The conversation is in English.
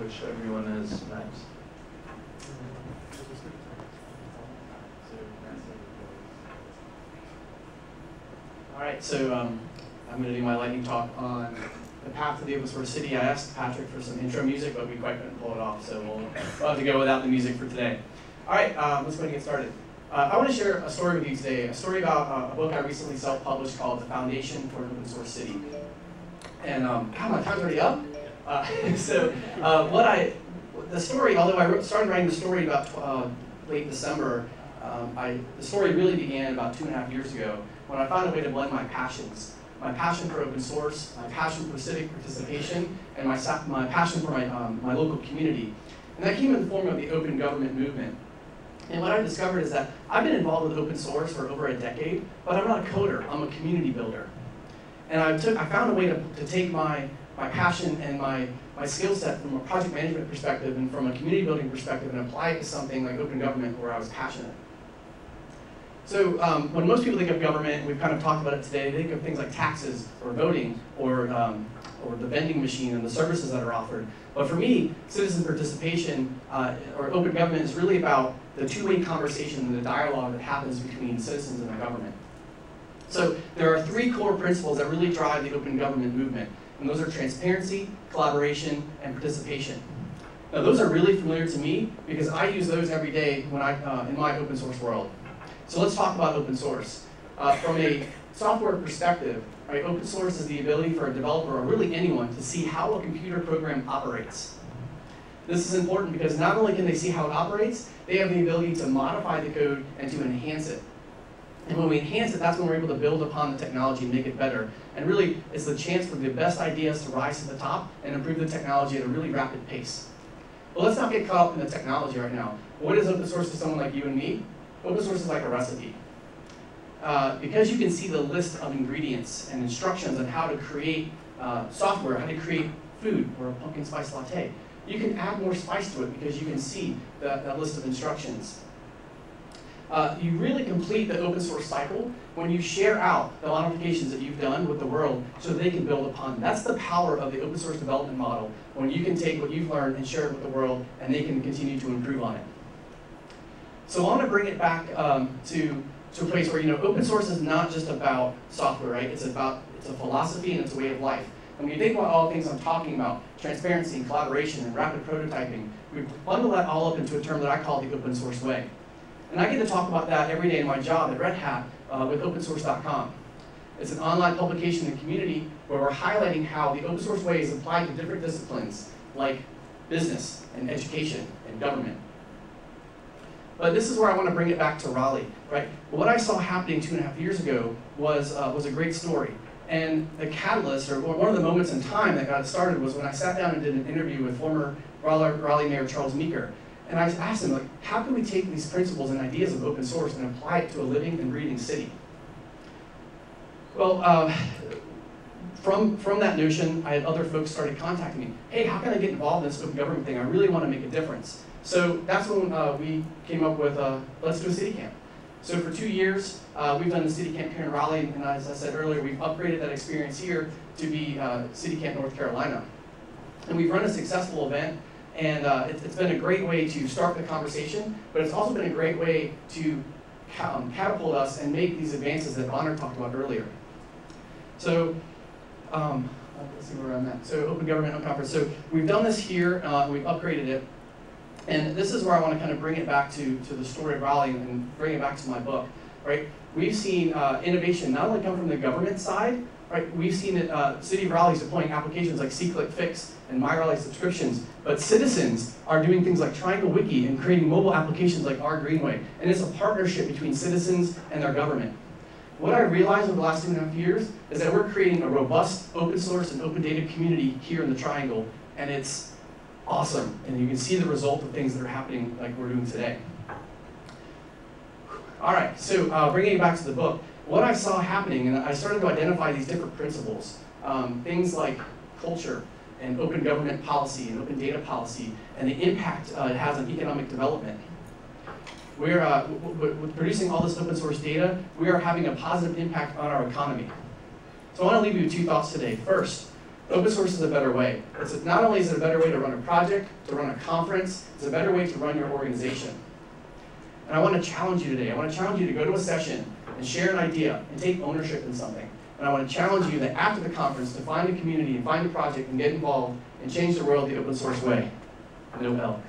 which everyone has met. All right, so um, I'm going to do my lightning talk on the path to the open source city. I asked Patrick for some intro music, but we quite couldn't pull it off, so we'll, we'll have to go without the music for today. All right, um, let's go and get started. Uh, I want to share a story with you today, a story about uh, a book I recently self-published called The Foundation for an Open Source City. And um, God, my time's already up. Uh, so uh, what I, the story, although I wrote, started writing the story about uh, late December, um, I, the story really began about two and a half years ago when I found a way to blend my passions. My passion for open source, my passion for civic participation, and my, my passion for my, um, my local community. And that came in the form of the open government movement. And what I discovered is that I've been involved with open source for over a decade, but I'm not a coder, I'm a community builder. And I, took, I found a way to, to take my, my passion and my, my skill set from a project management perspective and from a community building perspective and apply it to something like open government where I was passionate. So um, when most people think of government, we've kind of talked about it today, they think of things like taxes or voting or, um, or the vending machine and the services that are offered. But for me, citizen participation uh, or open government is really about the two-way conversation and the dialogue that happens between citizens and the government. So there are three core principles that really drive the open government movement, and those are transparency, collaboration, and participation. Now those are really familiar to me because I use those every day when I, uh, in my open source world. So let's talk about open source. Uh, from a software perspective, right, open source is the ability for a developer or really anyone to see how a computer program operates. This is important because not only can they see how it operates, they have the ability to modify the code and to enhance it. And when we enhance it, that's when we're able to build upon the technology and make it better. And really, it's the chance for the best ideas to rise to the top and improve the technology at a really rapid pace. But let's not get caught up in the technology right now. What is open source to someone like you and me? Open source is like a recipe. Uh, because you can see the list of ingredients and instructions on how to create uh, software, how to create food or a pumpkin spice latte, you can add more spice to it because you can see that, that list of instructions. Uh, you really complete the open source cycle when you share out the modifications that you've done with the world so they can build upon them. That's the power of the open source development model, when you can take what you've learned and share it with the world and they can continue to improve on it. So I want to bring it back um, to, to a place where, you know, open source is not just about software, right? It's about, it's a philosophy and it's a way of life. And when you think about all the things I'm talking about, transparency and collaboration and rapid prototyping, we bundle that all up into a term that I call the open source way. And I get to talk about that every day in my job at Red Hat uh, with opensource.com. It's an online publication and community where we're highlighting how the open source way is applied to different disciplines like business and education and government. But this is where I want to bring it back to Raleigh, right? What I saw happening two and a half years ago was, uh, was a great story. And the catalyst, or one of the moments in time that got it started was when I sat down and did an interview with former Raleigh, Raleigh Mayor Charles Meeker. And I asked him, like, how can we take these principles and ideas of open source and apply it to a living and breathing city? Well, uh, from, from that notion, I had other folks started contacting me. Hey, how can I get involved in this open government thing? I really want to make a difference. So that's when uh, we came up with, uh, let's do a city camp. So for two years, uh, we've done the city camp here in Raleigh, and as I said earlier, we've upgraded that experience here to be uh, City Camp North Carolina. And we've run a successful event, and uh, it, has been a great way to start the conversation, but it's also been a great way to um, catapult us and make these advances that Bonner talked about earlier. So, um, let's see where I'm at. So Open Government Conference. So we've done this here, uh, we've upgraded it, and this is where I want to kind of bring it back to, to the story of Raleigh and bring it back to my book, right? We've seen uh, innovation not only come from the government side, right? We've seen it, uh, City of Raleigh's deploying applications like SeeClickFix and subscriptions, but citizens are doing things like Triangle Wiki and creating mobile applications like R Greenway, and it's a partnership between citizens and their government. What I realized over the last two and a half years is that we're creating a robust open source and open data community here in the Triangle, and it's awesome. And you can see the result of things that are happening like we're doing today. All right, so uh, bringing it back to the book, what I saw happening, and I started to identify these different principles, um, things like culture and open government policy and open data policy, and the impact uh, it has on economic development. We're, uh, with producing all this open source data, we are having a positive impact on our economy. So I want to leave you with two thoughts today. First, Open source is a better way. It's not only is it a better way to run a project, to run a conference, it's a better way to run your organization. And I want to challenge you today. I want to challenge you to go to a session and share an idea and take ownership in something. And I want to challenge you that after the conference to find a community and find a project and get involved and change the world the open source way. No elk.